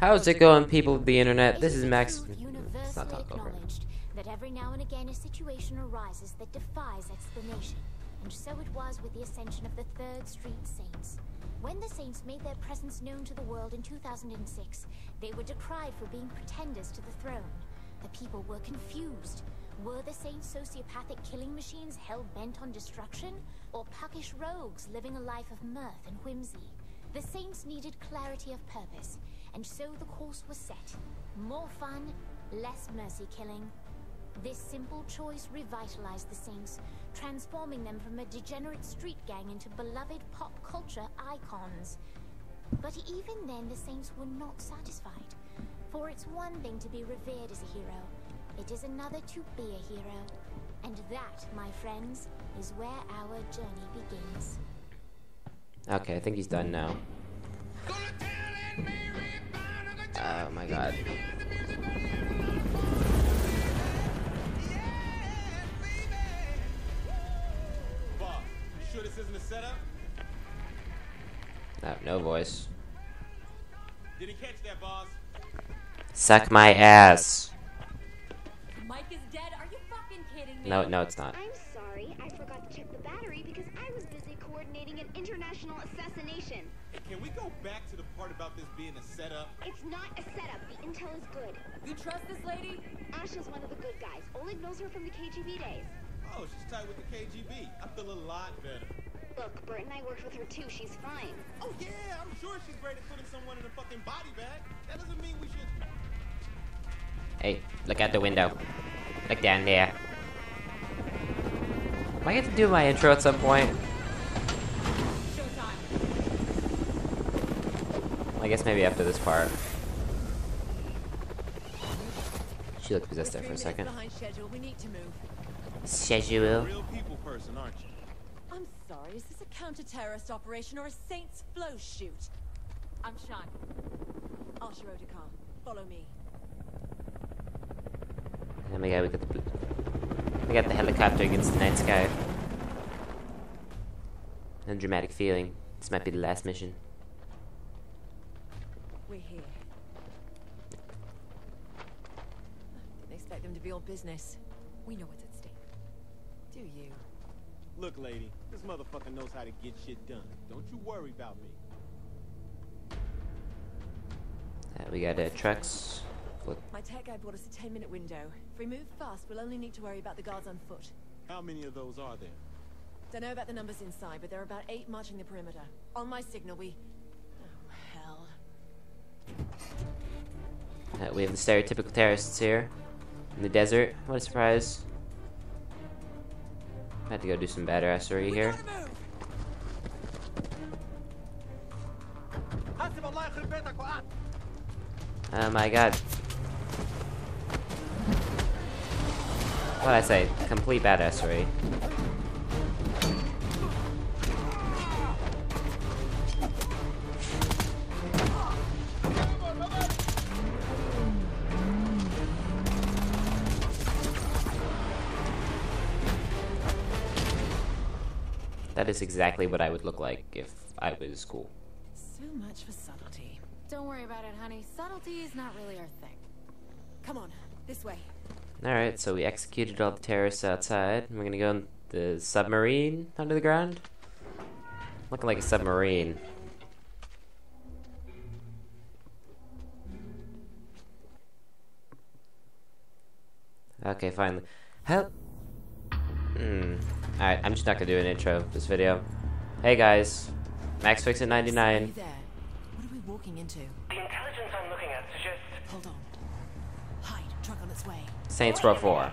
How's it going, people of the internet? This is Max. Let's not talk over. that every now and again a situation arises that defies explanation. And so it was with the ascension of the Third Street Saints. When the Saints made their presence known to the world in 2006, they were decried for being pretenders to the throne. The people were confused. Were the Saints sociopathic killing machines hell bent on destruction? Or puckish rogues living a life of mirth and whimsy? The Saints needed clarity of purpose, and so the course was set. More fun, less mercy killing. This simple choice revitalized the Saints, transforming them from a degenerate street gang into beloved pop culture icons. But even then, the Saints were not satisfied. For it's one thing to be revered as a hero, it is another to be a hero. And that, my friends, is where our journey begins. Okay, I think he's done now. Oh my god. Boss, you sure this isn't a setup? No, no voice. Did he catch that, boss? Suck my ass. Mike is dead. Are you fucking kidding me? No, no, it's not. I'm sorry, I forgot to check the battery because I was busy coordinating an international assassination. Hey, can we go back to the part about this being a setup? It's not a setup, the intel is good. You trust this lady? Asha's one of the good guys. Oleg knows her from the KGB days. Oh, she's tight with the KGB. I feel a lot better. Look, Bert and I worked with her too, she's fine. Oh yeah, I'm sure she's great at putting someone in a fucking body bag. That doesn't mean we should. Hey, look out the window. Look down there. Am I going to do my intro at some point? I guess maybe after this part. She looked possessed there for a second. Behind schedule. We need to move. Schedule. Real people person, aren't you? I'm sorry. Is this a counter-terrorist operation or a Saints flow shoot? I'm Sean. Asha Odekar. Follow me. And then we got, we got the we got the helicopter against the night sky. And a dramatic feeling. This might be the last mission. We're here. Didn't expect them to be all business. We know what's at stake. Do you? Look, lady, this motherfucker knows how to get shit done. Don't you worry about me. Uh, we got uh, trucks. Look, My tech guy brought us a 10-minute window. If we move fast, we'll only need to worry about the guards on foot. How many of those are there? Don't know about the numbers inside, but there are about eight marching the perimeter. On my signal, we... Uh, we have the stereotypical terrorists here in the desert. What a surprise! I Had to go do some badassery here. Oh my god. What I say? Complete badassery. That is exactly what I would look like if I was cool. So much for subtlety. Don't worry about it, honey. Subtlety is not really our thing. Come on, this way. Alright, so we executed all the terrorists outside. We're gonna go in the submarine under the ground. Looking like a submarine. Okay, finally. Help! Hmm. Alright, I'm just not gonna do an intro of this video. Hey guys, Max Fixit 99. There. What are we walking into? The intelligence I'm looking at suggests Hold on. Hide. Truck on its way. Saints Row 4.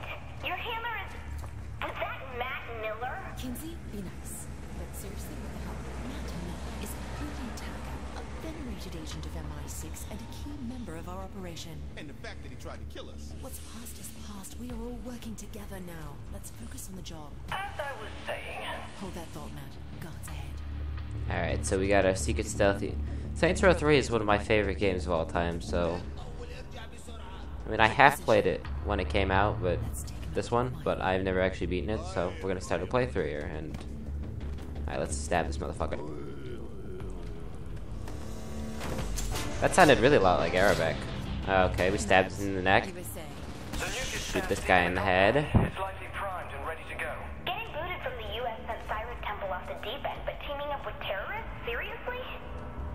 Venerated agent of MI6 and a key member of our operation. And the fact that he tried to kill us. What's past is past. We are all working together now. Let's focus on the job. As I was saying, Hold that thought, Matt. Guards ahead. Alright, so we got our secret stealthy. Saints Row 3 is one of my favorite games of all time, so. I mean, I half played it when it came out, but this one, but I've never actually beaten it, so we're gonna start a playthrough here, and. Alright, let's stab this motherfucker. That sounded really a lot like Arabic. Okay, we stabbed him in the neck. You were saying. Shoot this guy in the head. Getting booted from the U.S. sent Cyrus Temple off the deep end, but teaming up with terrorists? Seriously?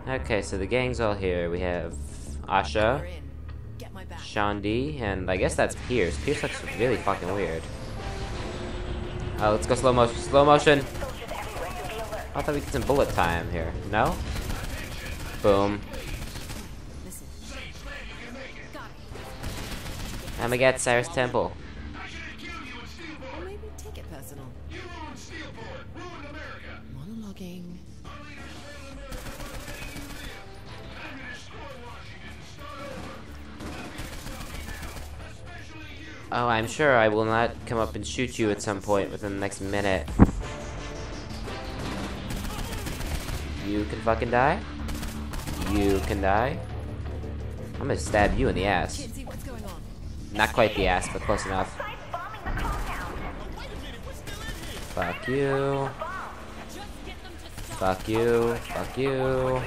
Okay, so the gang's all here. We have Asha, in. Get my back. Shaundi, and I guess that's Pierce. Pierce looks really fucking weird. Oh, let's go slow motion. Slow motion. Soldiers everywhere, so be alert. I thought we did some bullet time here. No? Boom. We get Cyrus Temple. Or maybe take it personal. Monologuing. Oh, I'm sure I will not come up and shoot you at some point within the next minute. You can fucking die. You can die. I'm gonna stab you in the ass. Not quite the ass, but close enough. Side's bombing the compound. Fuck you. Fuck you. Fuck you.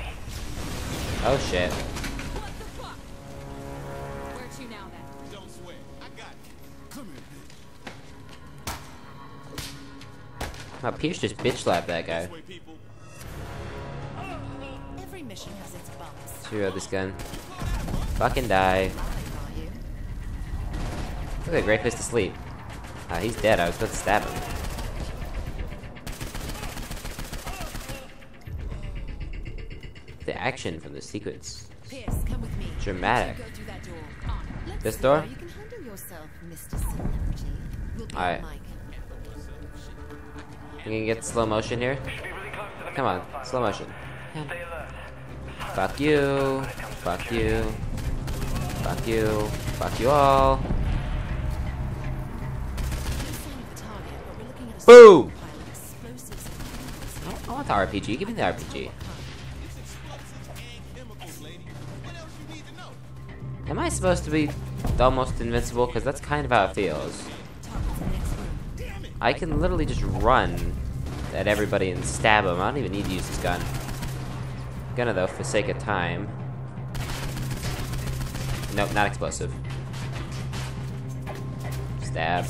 Oh shit. Where to now then? Don't sweat. I got it. Come here, Oh, Pierce just bitch slapped that guy. bitch. Wait, people. Every mission has its bumps. Shoot out this gun. Fucking die. Lying, are you? Look at a great place to sleep. Ah, he's dead. I was about to stab him. The action from the sequence. Pierce, come with me. Dramatic. You go through that door. This door? how You can handle yourself, Mr. Celebrity. We'll Alright. on mic. You can get slow motion here? Come on, slow motion. Fuck you. Fuck you. Fuck you. Fuck you all. The RPG. Give me the RPG. Am I supposed to be almost invincible? Because that's kind of how it feels. I can literally just run at everybody and stab them. I don't even need to use this gun. gonna though, for sake of time. Nope, not explosive. Stab.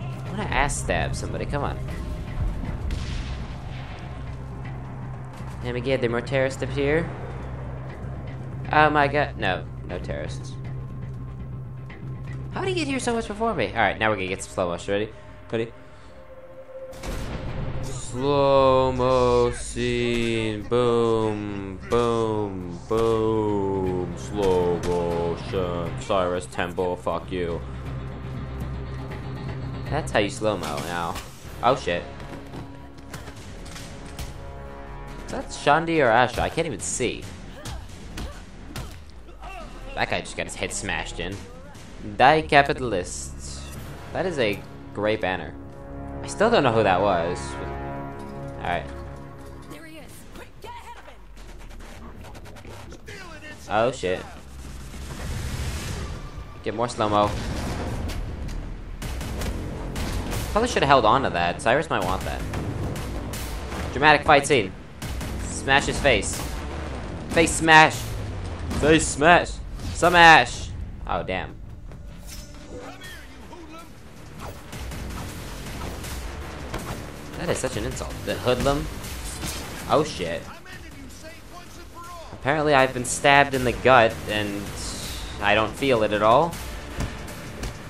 I'm gonna ass stab somebody, come on. And again, there are more terrorists up here? Oh my god, no, no terrorists. How did he get here so much before me? Alright, now we're gonna get some slow motion. Ready? Ready? Slow mo scene. Boom. Boom. Boom. Slow motion. Cyrus Temple, fuck you. That's how you slow mo now. Oh shit. Is that Shaundi or Asha? I can't even see. That guy just got his head smashed in. Die Capitalist. That is a great banner. I still don't know who that was. Alright. There he is. Quick, get ahead of him. Oh shit. Get more slow mo. Probably should have held on to that. Cyrus might want that. Dramatic fight scene. Smash his face. Face smash. Face smash. Smash. Oh damn. That is such an insult. The hoodlum. Oh shit. Apparently I've been stabbed in the gut and I don't feel it at all.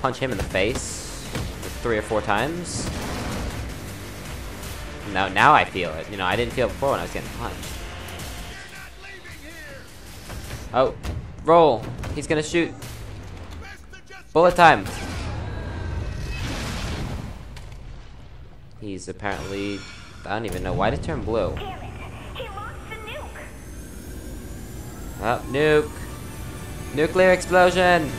Punch him in the face three or four times. Now, now I feel it. You know, I didn't feel it before when I was getting punched. Oh, roll. He's gonna shoot. Bullet time. He's apparently, I don't even know why it turn blue. Damn it. He launched the nuke. Oh, nuke. Nuclear explosion.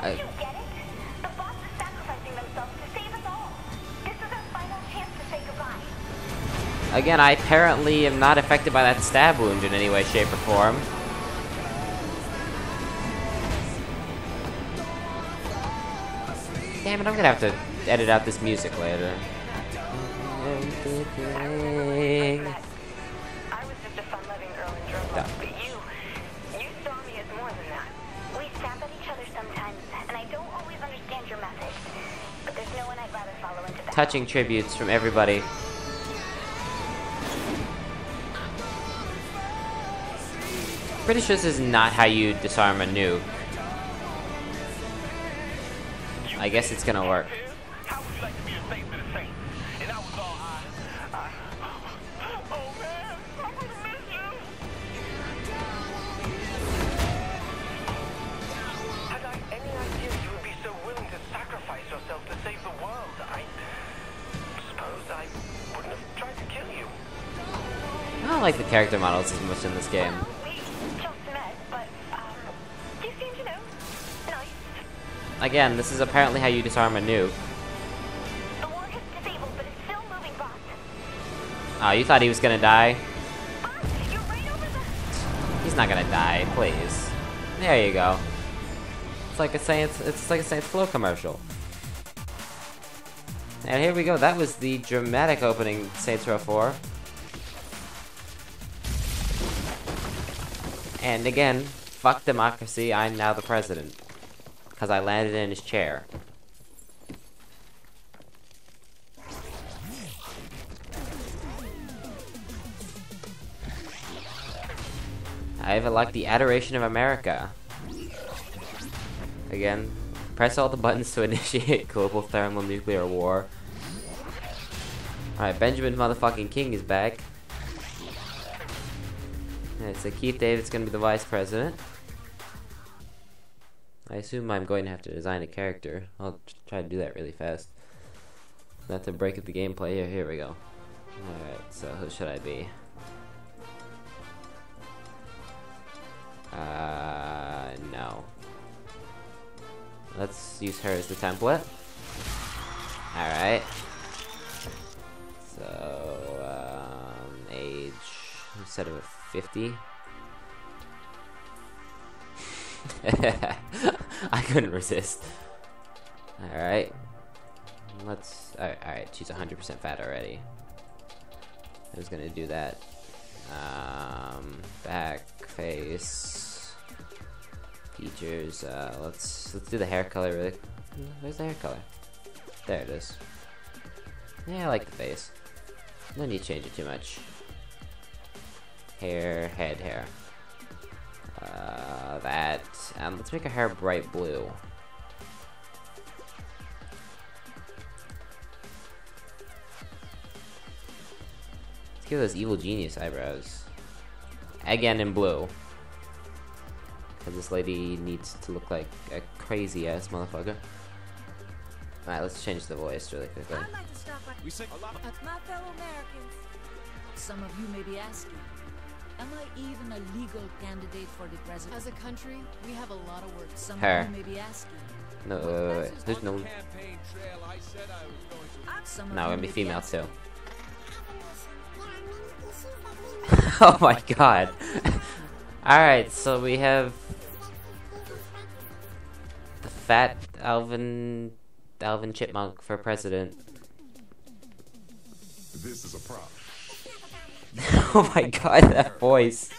The Again, I apparently am not affected by that stab wound in any way, shape, or form. Damn it, I'm gonna have to edit out this music later. I was just a Pretty sure this is not how you disarm a nuke. I guess it's gonna work. I don't like the character models as much in this game. Again, this is apparently how you disarm a nuke. The war is disabled, but it's still moving, boss. Oh, you thought he was gonna die? Boss, right. He's not gonna die, please. There you go. It's like a Saints. It's like a Saints Flow commercial. And here we go. That was the dramatic opening Saints Row 4. And again, fuck democracy. I'm now the president because I landed in his chair. I have like the adoration of America. Again, press all the buttons to initiate global thermonuclear war. Alright, Benjamin motherfucking King is back. And so Keith David's gonna be the vice president. I assume I'm going to have to design a character. I'll try to do that really fast. Not to break up the gameplay. Here, here we go. Alright, so who should I be? Uh, no. Let's use her as the template. Alright. So, um, age, instead of 50. I couldn't resist. Alright. Let's, alright, she's 100% fat already. I was gonna do that. Um, back, face, features, uh, let's, let's do the hair color really, where's the hair color? There it is. Yeah, I like the face. No need to change it too much. Hair, head, hair. That. Um, let's make her hair bright blue. Let's give those evil genius eyebrows. Again in blue. Because this lady needs to look like a crazy ass motherfucker. Alright, let's change the voice really quickly. I'd like to start by We say a lot of my fellow Americans. Some of you may be asking, am I even a legal candidate for the presidency? As a country, we have a lot of work. Some Her. may be asking, No, wait, wait, wait. There's no. campaign trail. I said I was going to. some No, I'm gonna be female too. oh my god. Alright, so we have the fat Alvin Alvin Chipmunk for president. This is a problem. oh my god, that voice.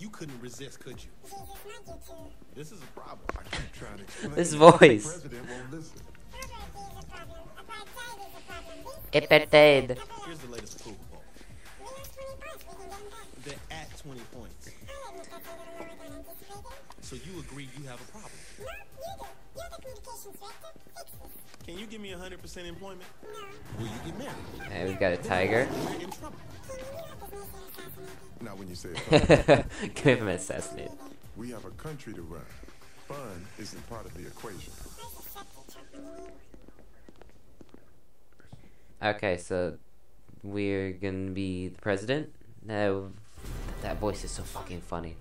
You couldn't resist, could you? This is a problem. I keep trying to explain. This voice. The president won't listen. Ipetade. Here's the latest approval poll. They're at 20 points. So you agree Can you give me 100% employment? Will you get married? And we've got a tiger. We're in trouble. Now, when you say fun, Give him an assassinate. we have a country to run. Fun isn't part of the equation. Okay, so we're gonna be the president. No, that voice is so fucking funny.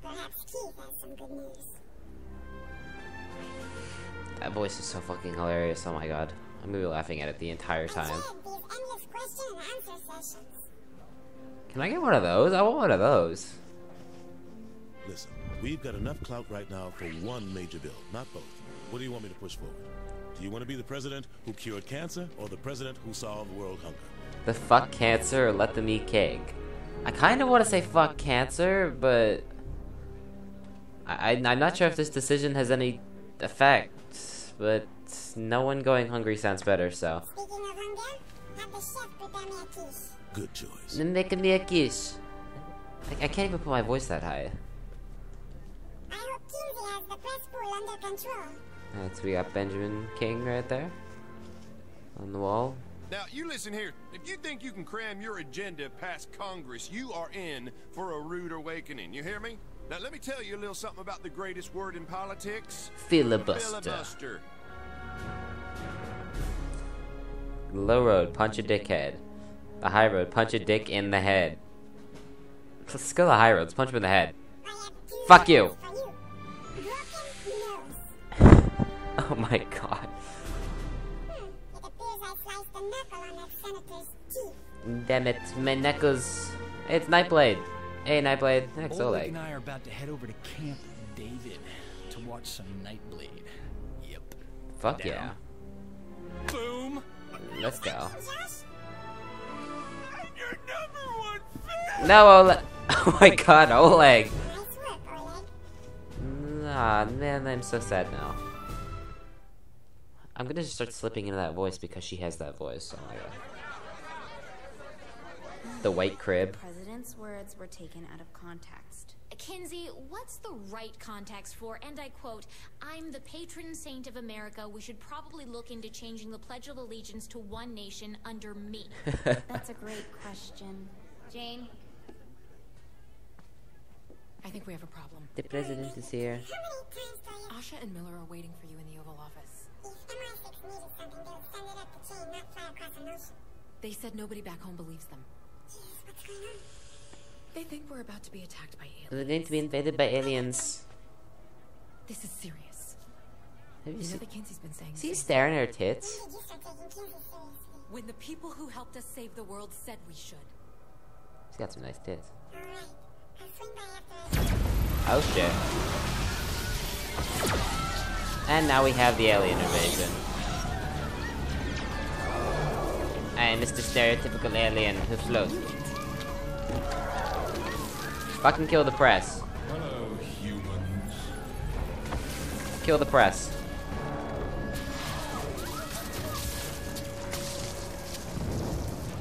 That voice is so fucking hilarious. Oh my god, I'm gonna be laughing at it the entire time. Can I get one of those? I want one of those. Listen, we've got enough clout right now for one major bill, not both. What do you want me to push forward? Do you want to be the president who cured cancer or the president who solved world hunger? The fuck cancer or let them eat cake? I kind of want to say fuck cancer, but I, I, I'm not sure if this decision has any effect. But no one going hungry sounds better, so. Speaking of hunger, have the chef prepare me a quiche. Good choice. Then making me a quiche. I, I can't even put my voice that high. I hope Kinsey has the press pool under control. Alright, so we got Benjamin King right there. On the wall. Now, you listen here. If you think you can cram your agenda past Congress, you are in for a rude awakening. You hear me? Now, let me tell you a little something about the greatest word in politics. Filibuster. Filibuster. Low road, punch a dickhead. The high road, punch a dick in the head. Let's go the high road, let's punch him in the head. I have two Fuck you! you. Oh my god. Hmm, it appears I sliced a knuckle on that senator's teeth. Damn it, my knuckles. It's Nyte Blayde. Hey, Nyte Blayde. Next Oleg Oleg. and I are about to head over to Camp David to watch some Nyte Blayde. Yep. Fuck Down. yeah. Boom! Let's go. Josh? Your number one fan! No, Oleg. Oh my god, Oleg. Nice work, Nah, man, I'm so sad now. I'm gonna just start slipping into that voice because she has that voice. Oh my god. The white crib. President's words were taken out of context. Kinsey, what's the right context for, and I quote, I'm the patron saint of America. We should probably look into changing the Pledge of Allegiance to one nation under me. That's a great question. Jane? I think we have a problem. The president is here. How many times do you... Asha and Miller are waiting for you in the Oval Office. If MI6 needed something, they'll send it up the chain, not fly across an ocean. They said nobody back home believes them. Jeez, what's going on? They think we're about to be attacked by aliens. They're going to be invaded by aliens. This is serious. Have you You seen? that Kinsey's been saying Is the he same staring at her tits? When did you start taking Kinsey seriously? When the people who helped us save the world said we should. She's got some nice tits. Alright. I'll swing by after I... Oh shit. And now we have the alien invasion. I am Mr. Stereotypical Alien who floats. Fucking kill the press. Hello, humans. Kill the press.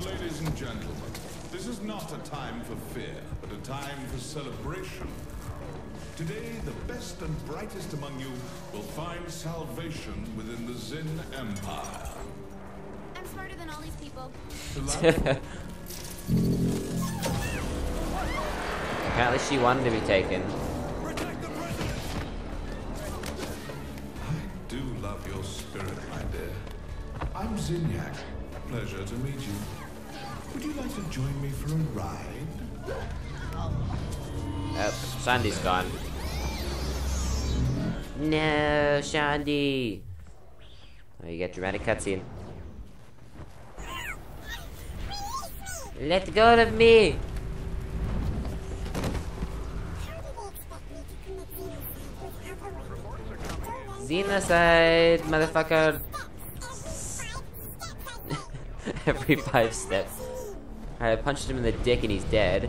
Ladies and gentlemen, this is not a time for fear, but a time for celebration. Today, the best and brightest among you will find salvation within the Zin Empire. I'm smarter than all these people. Apparently she wanted to be taken. I do love your spirit, my dear. I'm Zinyak. Pleasure to meet you. Would you like to join me for a ride? Oh, Sandy's gone. No, Shaundi. Oh, you get dramatic cutscene. Let go of me! Xenocide, motherfucker! Every five steps. Alright, I punched him in the dick and he's dead.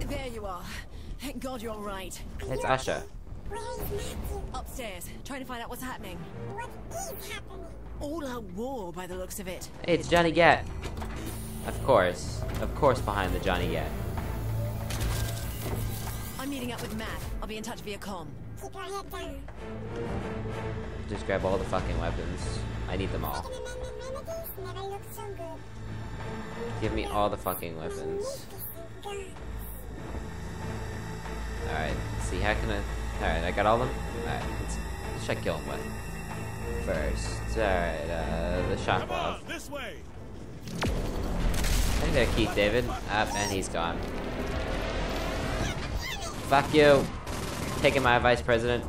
There you are. Thank God you're right. It's Asha. Upstairs, trying to find out what's happening. What is happening? All out war by the looks of it. Hey, it's Johnny Gat. Of course. Of course behind the Johnny Gat. I'm meeting up with Matt. I'll be in touch via com. Keep your head down. Just grab all the fucking weapons. I need them all. Second Amendment remedies never looked so good. Give me all the fucking weapons. Alright, see, how can I... Alright, I got all of them? Alright, let's, let's try kill him with. First, alright, uh, the shock glove. This way. Hey there, Keith David. Ah, and he's gone. Fuck you taking my vice president.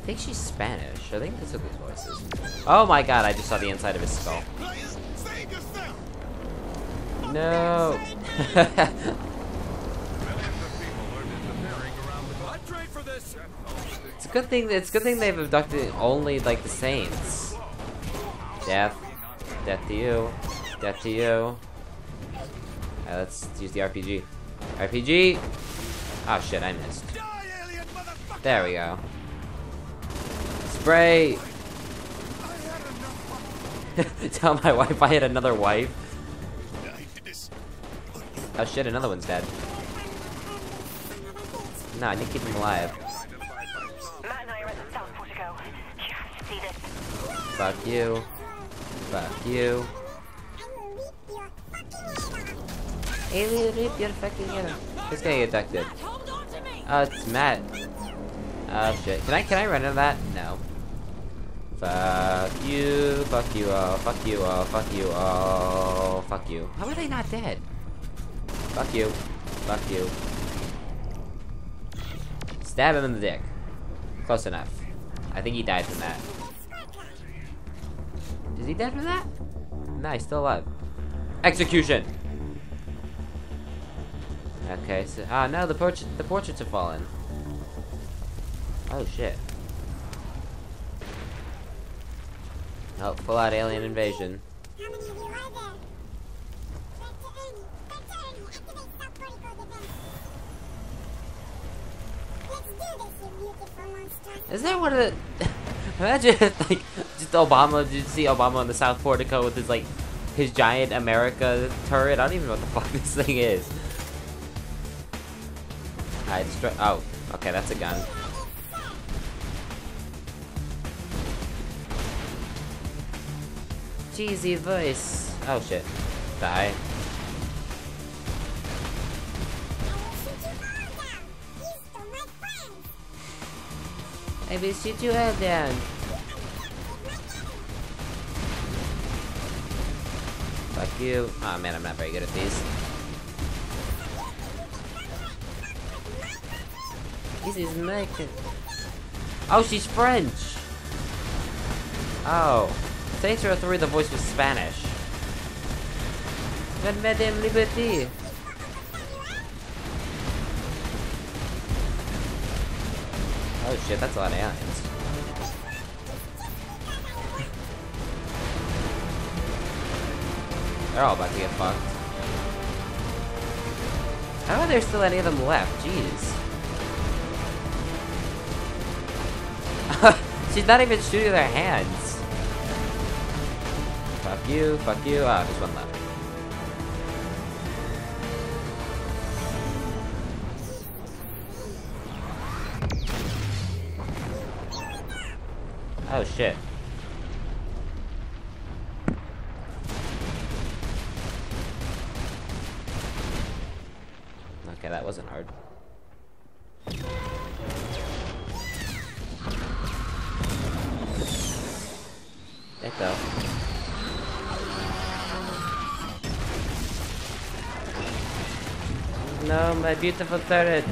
I think she's Spanish. I think that's what these voices. Oh my god, I just saw the inside of his skull. No. it's a good thing. It's a good thing they've abducted only like the saints. Death, death to you death to you. Alright, let's use the RPG. RPG. Oh ah, shit, I missed. There we go. Spray. Tell my wife I had another wife. Oh shit, another one's dead. No, I need to keep him alive. Fuck you. Fuck you. Alien rip your fucking head off. Who's getting abducted? Oh, it's Matt. Oh shit. Can I can I run into that? No. Fuck you, fuck you all, fuck you all, fuck you all, fuck you. How are they not dead? Fuck you. Fuck you. Stab him in the dick. Close enough. I think he died from that. Is he dead from that? No, he's still alive. Execution! Okay, so ah no, the portrait the portraits have fallen. Oh shit. Oh, full out alien invasion. Is that one of the imagine if, like just Obama did you see Obama on the South Portico with his like his giant America turret? I don't even know what the fuck this thing is. I oh, okay, that's a gun. Cheesy voice. Oh shit. Die. I will shoot you all down. Fuck you. Oh man, I'm not very good at these. This is my Oh, she's French! Oh. Row 3, the voice was Spanish. But Madame Liberty. Oh shit, that's a lot of aliens. They're all about to get fucked. How are there still any of them left? Jeez. She's not even shooting their hands. Fuck you, fuck you. Ah, there's one left. Oh shit. Okay, that wasn't hard. Echo. No, my beautiful turret.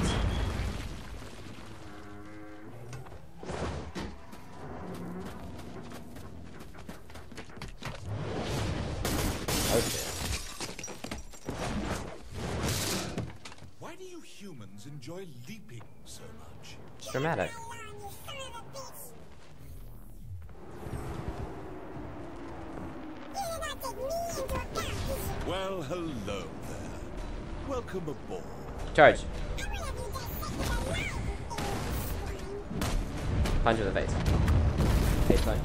Punch.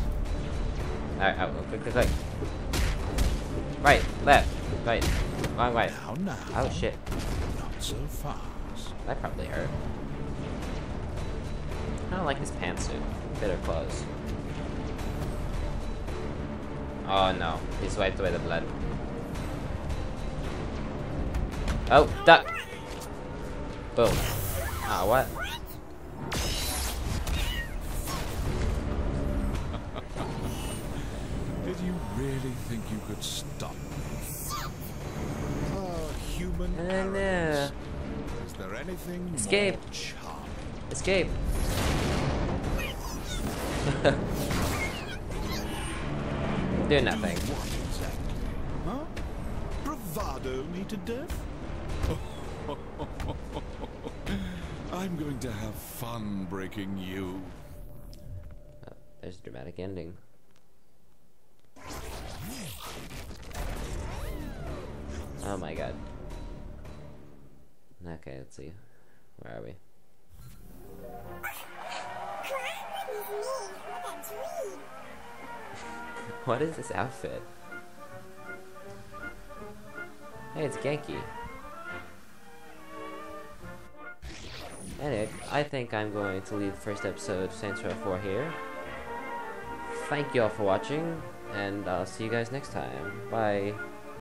Alright, out. Quick, quick, quick. Right, left, right, wrong way. Now, now. Oh shit. Not so fast. That probably hurt. I don't like his pantsuit. Better clothes. Oh no, he's wiped away the blood. Oh, duck! Boom. Ah, what? Really think you could stop me? Ah, human Uh, no. Is there anything Escape. Escape. Do nothing. Do what exactly? Huh? Bravado me to death? I'm going to have fun breaking you. there's a dramatic ending. Oh my god. Okay, let's see. Where are we? what is this outfit? Hey, it's Genki. Anyway, I think I'm going to leave the first episode of Saints Row 4 here. Thank you all for watching, and I'll see you guys next time. Bye.